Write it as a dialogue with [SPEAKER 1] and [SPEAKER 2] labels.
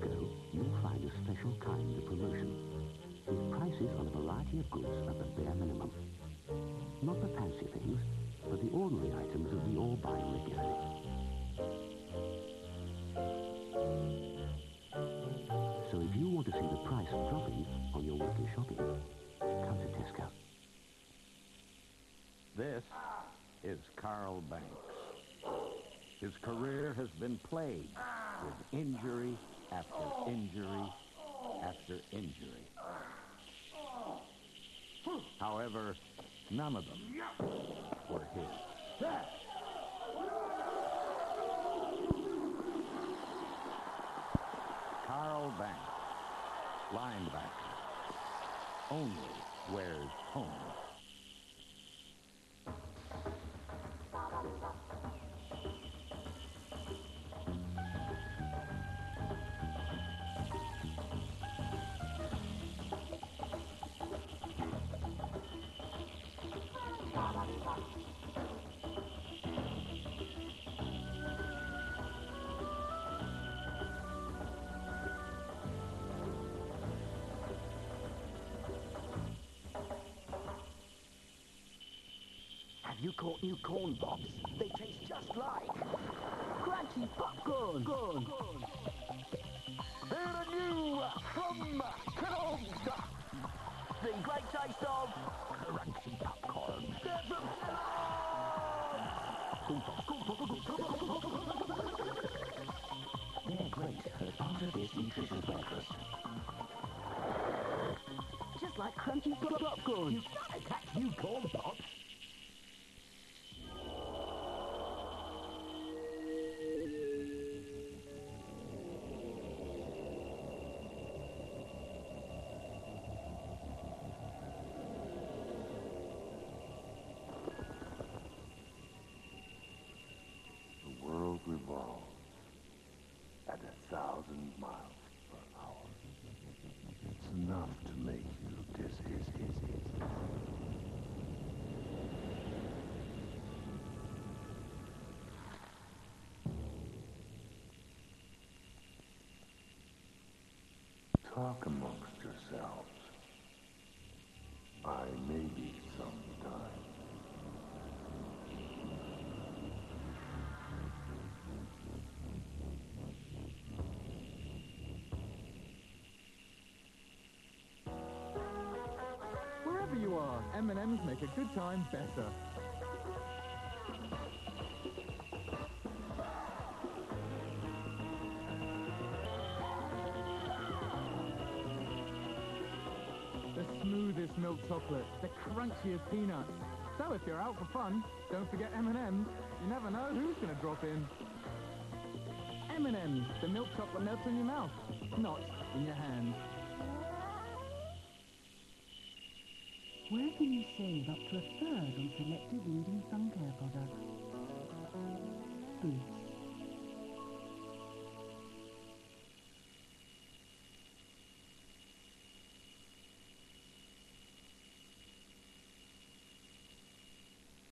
[SPEAKER 1] Tesco, you'll find a special kind of promotion, with prices on a variety of goods at the bare minimum. Not the fancy things, but the ordinary items that we all buy regularly. So if you want to see the price dropping on your weekly shopping, come to Tesco.
[SPEAKER 2] This is Carl Banks. His career has been plagued with injury after injury after injury. However, none of them were his. Carl Banks, linebacker, only wears home.
[SPEAKER 3] You caught new corn pops? They taste just like crunchy popcorn. Corn. They're new uh, from Kellogg's. The great taste of They're great as part of this nutritious breakfast. Just like crunchy popcorn. You gotta catch new corn pops.
[SPEAKER 4] Talk amongst yourselves. I may be sometime.
[SPEAKER 5] Wherever you are, M&M's make a good time better. The smoothest milk chocolate, the crunchiest peanuts. So if you're out for fun, don't forget M&M's. You never know who's going to drop in. M&M's, the milk chocolate melts in your mouth, not in your hand.
[SPEAKER 6] Where can you save up to a third on selected leading Sun.